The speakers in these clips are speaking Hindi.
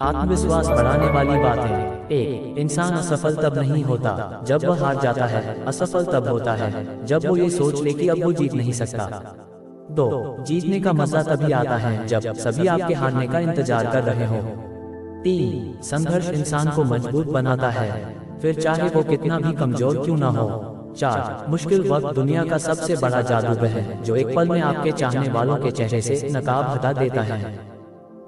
आत्मविश्वास बढ़ाने वाली बातें। एक, इंसान असफल तब नहीं होता जब वह हार जाता है, असफल तब होता है जब वो ये सोच ले कि अब वो जीत नहीं सकता। दो, जीतने का मज़ा तभी आता है जब सभी आपके हारने का इंतज़ार कर रहे हो। तीन, संघर्ष इंसान को मज़बूत बनाता है, फिर चाहे वो कितना भी कमज़ोर क्यों ना हो। चार, मुश्किल वक्त दुनिया का सबसे बड़ा जादू है, जो एक पल में आपके चाहने वालों के चेहरे से नकाब हटा देता है।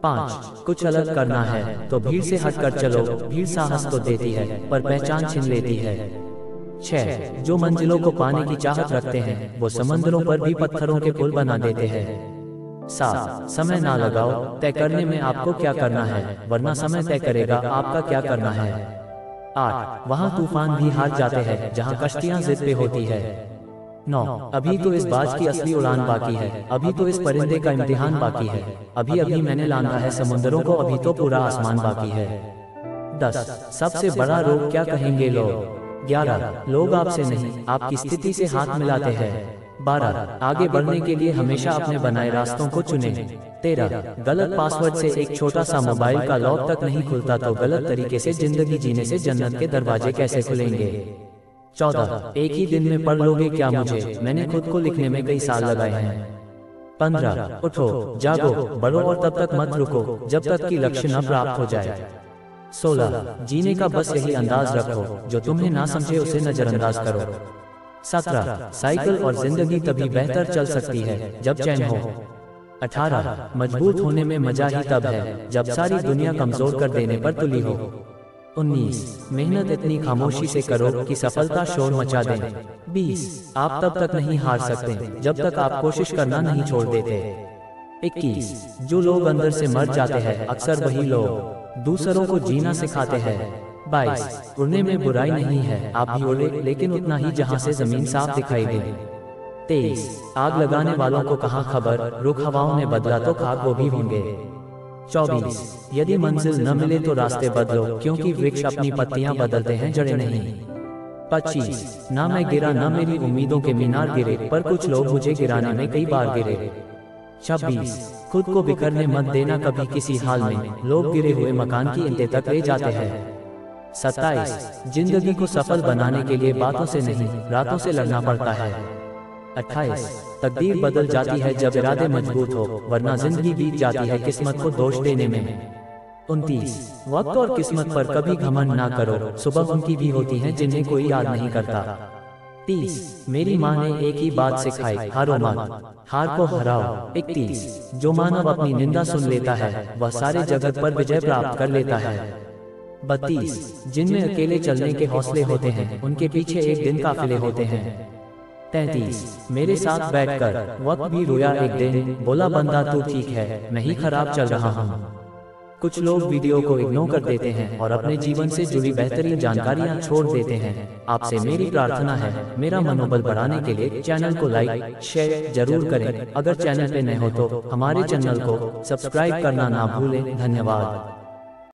पाँच। कुछ अलग करना है तो भीड़ से हटकर चलो। भीड़ साहस तो देती है, पर पहचान छीन लेती है। छह, जो मंजिलों को पाने की चाहत रखते हैं, वो समंदरों पर भी पत्थरों के पुल बना देते हैं। सात, समय ना लगाओ, तय करने में आपको क्या करना है, वरना समय तय करेगा, आपका क्या करना है। आठ, वहाँ तूफ़ान भी हार जाते हैं, जहाँ कश्तियाँ जिद पे होती है। नौ। अभी तो इस बाज की असली उड़ान बाकी है। अभी तो इस परिंदे का इम्तिहान बाकी है। अभी अभी मैंने लाना है समुद्रों को, अभी तो पूरा आसमान बाकी है। दस। सबसे बड़ा रोग क्या कहेंगे लोग? ग्यारह। लोग आपसे नहीं, आपकी स्थिति से हाथ मिलाते हैं। बारह। आगे बढ़ने के लिए हमेशा अपने बनाए रास्तों को चुने। तेरह। गलत पासवर्ड से एक छोटा सा मोबाइल का लॉक तक नहीं खुलता तो गलत तरीके से ज़िंदगी जीने से जन्नत के दरवाजे कैसे खुलेंगे? चौदह, एक ही दिन में पढ़ लोगे क्या मुझे? मैंने खुद को लिखने में कई साल लगाए हैं। पंद्रह, उठो, जागो, बढ़ो और तब तक मत रुको, जब तक कि लक्ष्य न प्राप्त हो जाए। सोलह, जीने का बस यही अंदाज रखो, जो तुम्हें ना समझे उसे नजरअंदाज करो। सत्रह, साइकिल और ज़िंदगी तभी बेहतर चल सकती है, जब चैन हो। अठारह, मज़बूत होने में मज़ा ही तब है, जब सारी दुनिया कमज़ोर कर देने पर तुली हो। उन्नीस, मेहनत इतनी खामोशी से करो कि सफलता शोर मचा दे। बीस, आप तब तक नहीं हार सकते, जब तक आप कोशिश करना नहीं छोड़ देते। इक्कीस, जो लोग अंदर से मर जाते हैं, अक्सर वही लोग, दूसरों को जीना सिखाते हैं। बाईस, उड़ने में बुराई नहीं है, आप भी उड़े, लेकिन उतना ही जहाँ से ज़मीन साफ़ दिखाई दे। तेईस, आग लगाने वालों को कहा खबर, रुख हवाओं ने बदला तो खाक वो भी होंगे। चौबीस। यदि मंजिल न मिले तो रास्ते बदलो क्योंकि वृक्ष अपनी पत्तियाँ बदलते हैं जड़े नहीं। पच्चीस। न मैं गिरा न मेरी उम्मीदों के मीनार गिरे पर कुछ लोग मुझे गिराने में कई बार गिरे। छब्बीस। खुद को बिखरने मत देना कभी किसी हाल में। लोग गिरे हुए मकान की इंते तक ले जाते हैं। सत्ताईस। ज़िंदगी को सफल बनाने के लिए बातों से नहीं रातों से लड़ना पड़ता है। अट्ठाईस, तकदीर बदल जाती है जब इरादे मज़बूत हो, वरना ज़िंदगी बीत जाती है किस्मत को दोष देने में। उनतीस, वक्त और किस्मत पर कभी घमंड ना करो, सुबह उनकी भी होती है जिन्हें कोई याद नहीं करता। तीस, मेरी माँ ने एक ही बात सिखाई, हारो मत, हार को हराओ। इकतीस, जो मानव अपनी निंदा सुन लेता है, वह सारे जगत पर विजय प्राप्त कर लेता है। बत्तीस, जिनमें अकेले चलने के हौसले होते हैं, उनके पीछे एक दिन काफिले होते हैं। तैतीस। मेरे साथ बैठकर वक्त भी रोया एक दिन। बोला बंदा तो ठीक है। मैं ही खराब चल रहा हूँ। कुछ लोग वीडियो को इग्नोर कर देते हैं और अपने जीवन से जुड़ी बेहतरीन जानकारियाँ छोड़ देते हैं। आपसे मेरी प्रार्थना है। मेरा मनोबल बढ़ाने के लिए चैनल को लाइक शेयर ज़रूर करें। अगर चैनल पे नए हो तो हमारे चैनल को सब्सक्राइब करना ना भूलें। धन्यवाद।